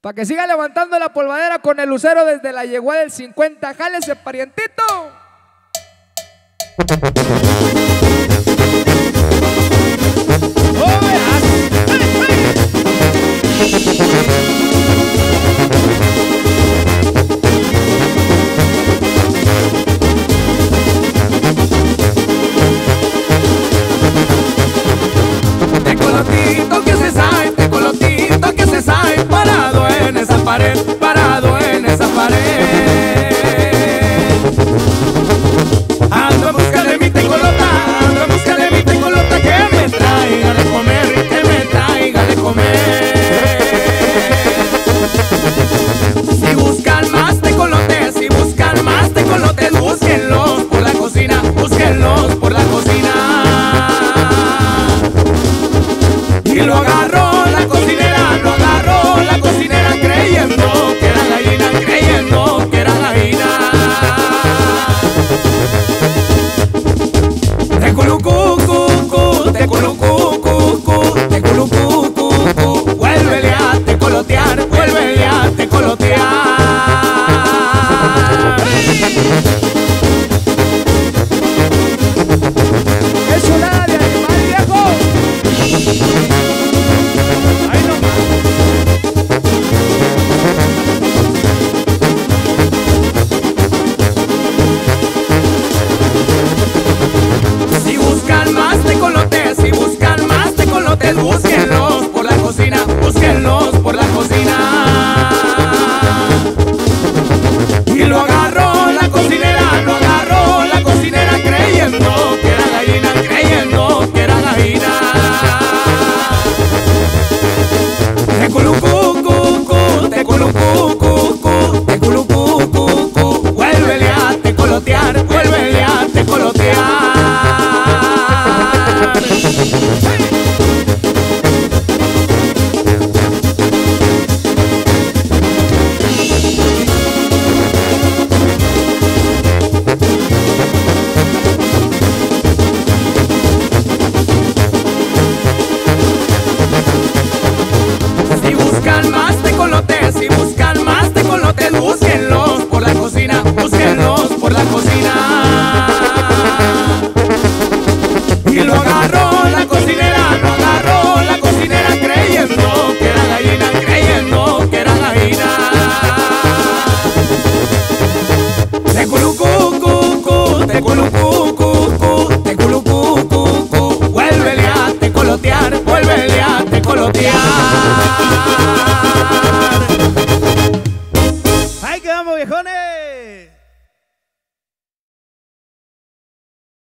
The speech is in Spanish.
Para que siga levantando la polvadera con el lucero desde la yegua del 50. Jálese, parientito. columbo Y lo agarró la cocinera, lo agarró la cocinera creyendo que era gallina, creyendo que era gallina. Te culucucucu, te culucucucu, te culucucucu, vuélvele a te colotear, vuélvele a te colotear. ¡Ahí quedamos, viejones!